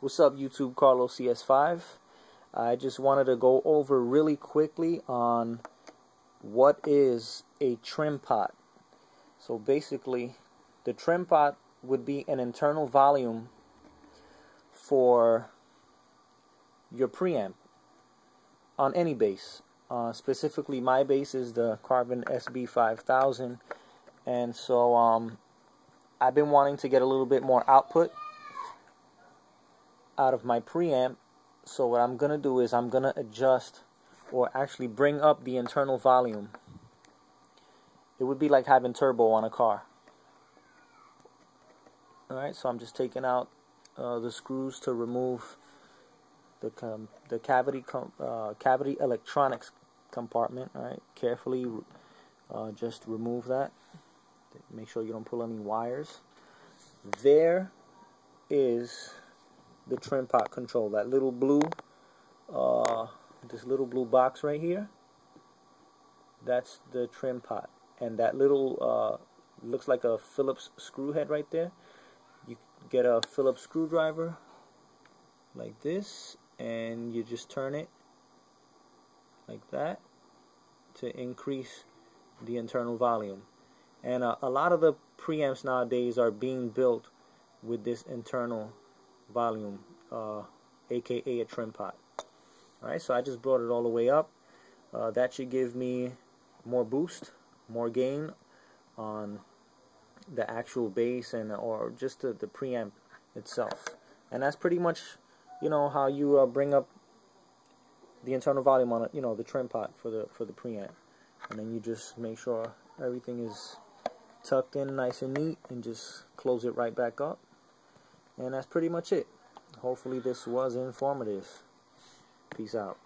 What's up YouTube, Carlos CS5. I just wanted to go over really quickly on what is a trim pot. So basically, the trim pot would be an internal volume for your preamp on any bass. Uh, specifically, my bass is the Carvin SB5000, and so um, I've been wanting to get a little bit more output out of my preamp. So what I'm going to do is I'm going to adjust or actually bring up the internal volume. It would be like having turbo on a car. Alright, so I'm just taking out uh, the screws to remove the the cavity uh, cavity electronics compartment. Alright, carefully uh, just remove that. Make sure you don't pull any wires. There is the trim pot control. That little blue, uh, this little blue box right here, that's the trim pot. And that little, uh, looks like a Phillips screw head right there. You get a Phillips screwdriver like this, and you just turn it like that to increase the internal volume. And uh, a lot of the preamps nowadays are being built with this internal volume, uh, aka a trim pot. Alright, so I just brought it all the way up. Uh, that should give me more boost, more gain on the actual bass and or just the, the preamp itself. And that's pretty much, you know, how you uh, bring up the internal volume on it, you know, the trim pot for the for the preamp. And then you just make sure everything is tucked in nice and neat and just close it right back up. And that's pretty much it. Hopefully this was informative. Peace out.